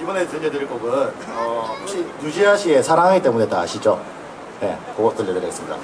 이번에 들려드릴 곡은 어, 혹시 유지아 씨의 사랑하기 때문에 다 아시죠? 네, 그곡 들려드리겠습니다.